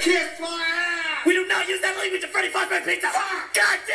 Kiss my ass! We do not use that language at Freddy Fazbear Pizza. God damn!